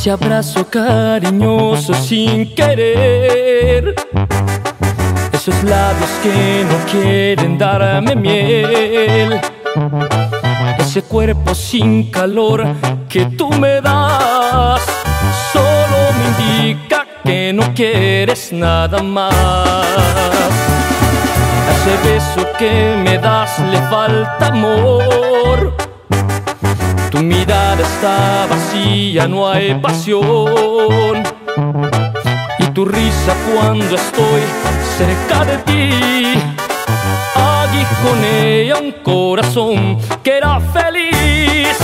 ese abrazo cariñoso sin querer. Esos labios que no quieren darme miel. Ese cuerpo sin calor que tú me das. Solo me indica que no quieres nada más. A ese beso que me das le falta amor mirada está vacía, no hay pasión. Y tu risa cuando estoy cerca de ti aguijonea un corazón que era feliz.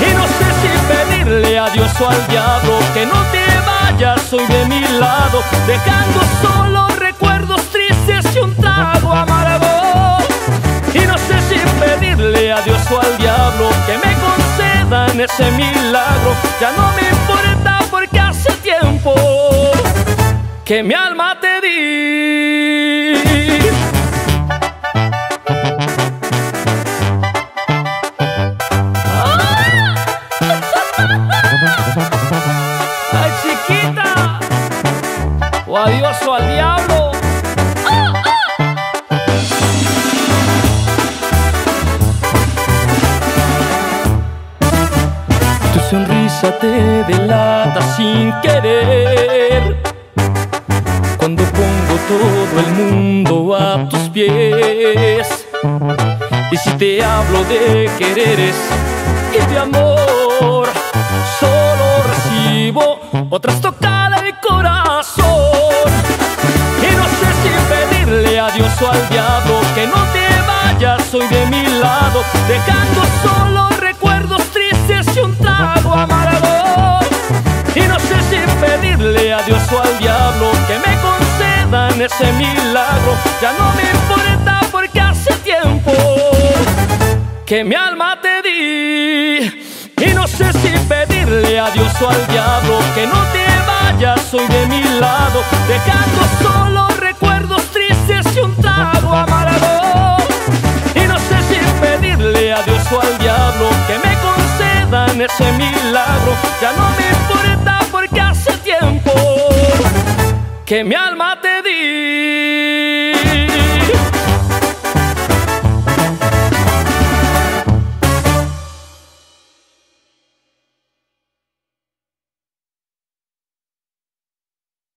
Y no sé si pedirle adiós o al diablo que no te vayas hoy de mi lado, dejando solo recuerdos tristes y un trago amargo. Y no sé si pedirle adiós o al diablo ese milagro. Ya no me importa porque hace tiempo que mi alma te di. ¡Ay, chiquita! O adiós o al diablo. Te delata sin querer. Cuando pongo todo el mundo a tus pies. Y si te hablo de quereres y de amor, solo recibo otras tocadas de corazón. Y no sé si pedirle adiós o al diablo que no te vayas hoy de mi lado, dejando solo recuerdos tristes y un trago amargo. Pedirle adiós o al diablo que me concedan ese milagro. Ya no me importa porque hace tiempo que mi alma te di. Y no sé si pedirle adiós o al diablo que no te vayas hoy de mi lado, dejando solo recuerdos tristes y un trago amargo. Y no sé si pedirle adiós o al diablo que me concedan ese milagro. Ya no me que mi alma te di.